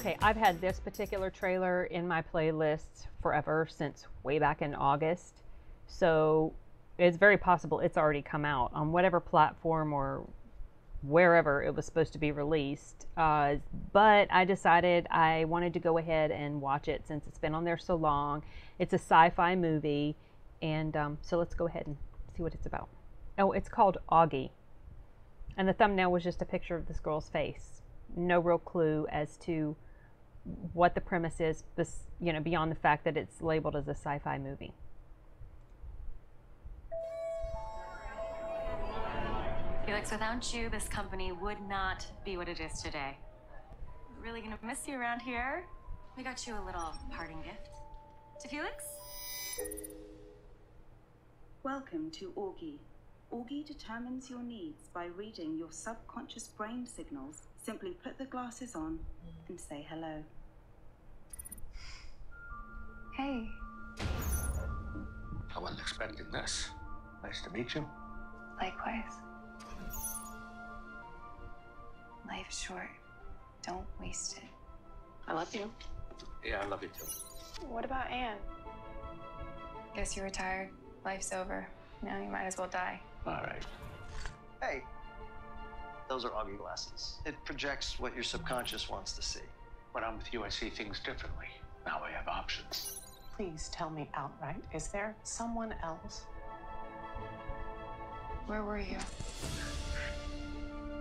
Okay, I've had this particular trailer in my playlist forever since way back in August. So it's very possible it's already come out on whatever platform or wherever it was supposed to be released. Uh, but I decided I wanted to go ahead and watch it since it's been on there so long. It's a sci fi movie. And um, so let's go ahead and see what it's about. Oh, it's called Auggie. And the thumbnail was just a picture of this girl's face. No real clue as to what the premise is, you know, beyond the fact that it's labeled as a sci-fi movie. Felix, without you, this company would not be what it is today. Really gonna miss you around here. We got you a little parting gift. To Felix? Welcome to Auggie. Auggie determines your needs by reading your subconscious brain signals. Simply put the glasses on and say hello. Hey. I wasn't expecting this. Nice to meet you. Likewise. Life's short. Don't waste it. I love you. Yeah, I love you too. What about Anne? Guess you're retired. Life's over. Now you might as well die. All right. Hey, those are Auggie glasses. It projects what your subconscious wants to see. When I'm with you, I see things differently. Now I have options. Please tell me outright. Is there someone else? Where were you?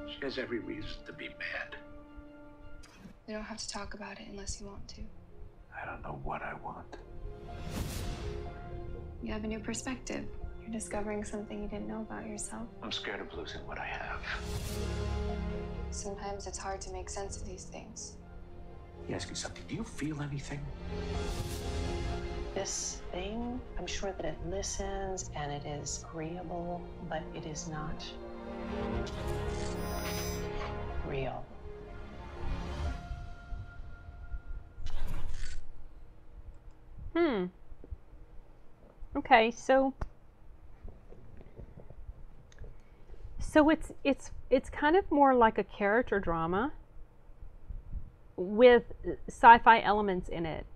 She has every reason to be mad. We don't have to talk about it unless you want to. I don't know what I want. You have a new perspective. You're discovering something you didn't know about yourself. I'm scared of losing what I have. Sometimes it's hard to make sense of these things. Let me ask you something. Do you feel anything? This thing, I'm sure that it listens and it is agreeable, but it is not real. Hmm. Okay, so so it's it's it's kind of more like a character drama with sci-fi elements in it.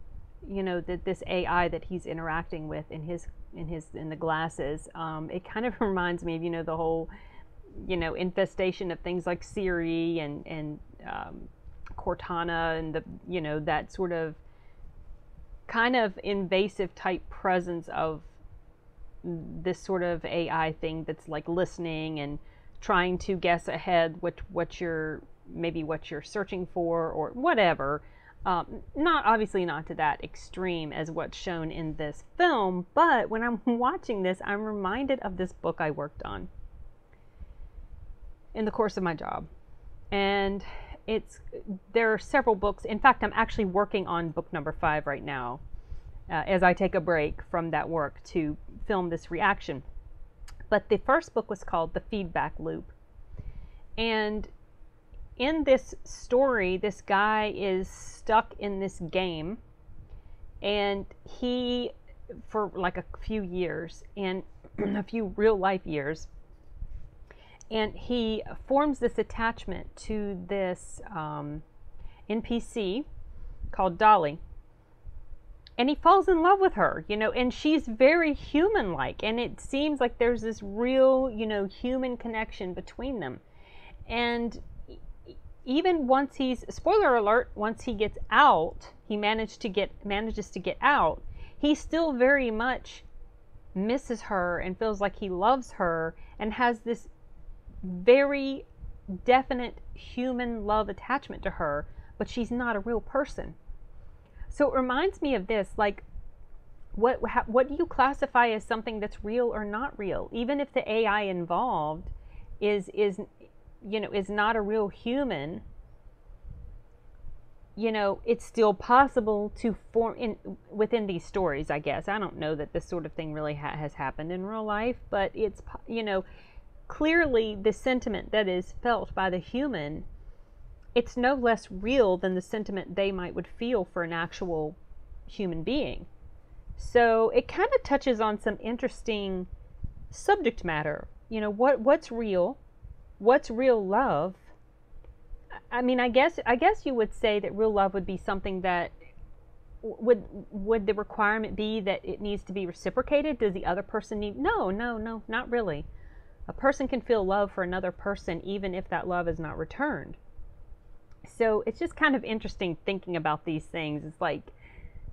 You know that this AI that he's interacting with in his in his in the glasses. Um, it kind of reminds me of you know the whole you know infestation of things like Siri and and um, Cortana and the you know that sort of kind of invasive type presence of this sort of AI thing that's like listening and trying to guess ahead what what you're maybe what you're searching for or whatever. Um, not obviously not to that extreme as what's shown in this film, but when I'm watching this, I'm reminded of this book I worked on in the course of my job, and it's there are several books. In fact, I'm actually working on book number five right now, uh, as I take a break from that work to film this reaction. But the first book was called The Feedback Loop. And in this story, this guy is stuck in this game and he, for like a few years, and a few real life years, and he forms this attachment to this um, NPC called Dolly and he falls in love with her, you know, and she's very human like. And it seems like there's this real, you know, human connection between them. And even once he's spoiler alert, once he gets out, he managed to get manages to get out, he still very much misses her and feels like he loves her and has this very definite human love attachment to her, but she's not a real person so it reminds me of this like what what do you classify as something that's real or not real? Even if the AI involved is is you know is not a real human, you know, it's still possible to form in within these stories, I guess. I don't know that this sort of thing really ha- has happened in real life, but it's you know, clearly the sentiment that is felt by the human it's no less real than the sentiment they might would feel for an actual human being. So it kind of touches on some interesting subject matter. You know, what what's real? What's real love? I mean, I guess I guess you would say that real love would be something that would would the requirement be that it needs to be reciprocated? Does the other person need? No, no, no, not really. A person can feel love for another person even if that love is not returned. So it's just kind of interesting thinking about these things. It's like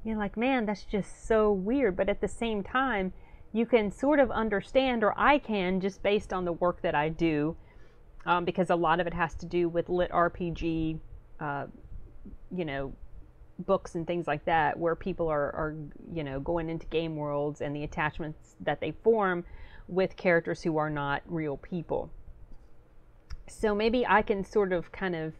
you're like, man, that's just so weird. But at the same time, you can sort of understand, or I can, just based on the work that I do, um, because a lot of it has to do with lit RPG, uh, you know, books and things like that, where people are, are, you know, going into game worlds and the attachments that they form with characters who are not real people. So maybe I can sort of kind of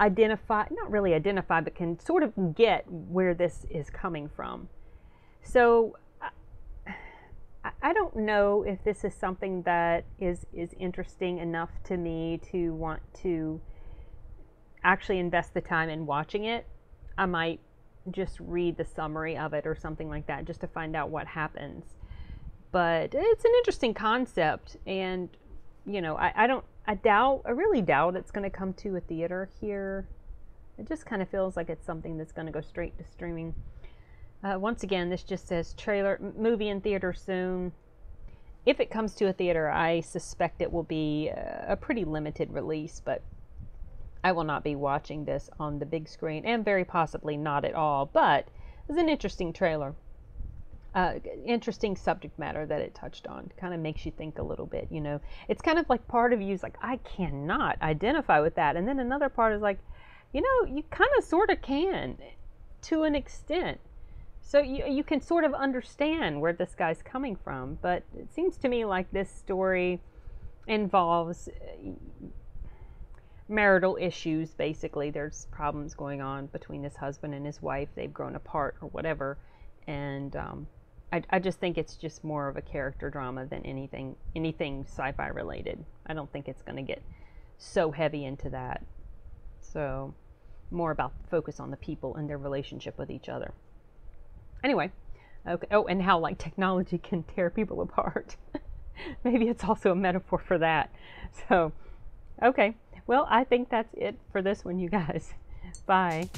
identify, not really identify, but can sort of get where this is coming from. So uh, I don't know if this is something that is is interesting enough to me to want to actually invest the time in watching it. I might just read the summary of it or something like that just to find out what happens. But it's an interesting concept, and you know, I, I don't, I doubt, I really doubt it's going to come to a theater here. It just kind of feels like it's something that's going to go straight to streaming. Uh, once again, this just says trailer movie in theater soon. If it comes to a theater, I suspect it will be a pretty limited release, but I will not be watching this on the big screen, and very possibly not at all. But it was an interesting trailer. Uh, interesting subject matter that it touched on. Kind of makes you think a little bit, you know. It's kind of like part of you is like, I cannot identify with that. And then another part is like, you know, you kind of sort of can to an extent. So you, you can sort of understand where this guy's coming from, but it seems to me like this story involves uh, marital issues basically there's problems going on between this husband and his wife they've grown apart or whatever and um, I, I just think it's just more of a character drama than anything anything sci-fi related i don't think it's going to get so heavy into that so more about focus on the people and their relationship with each other Anyway, okay. Oh, and how like technology can tear people apart. Maybe it's also a metaphor for that. So, okay. Well, I think that's it for this one, you guys. Bye.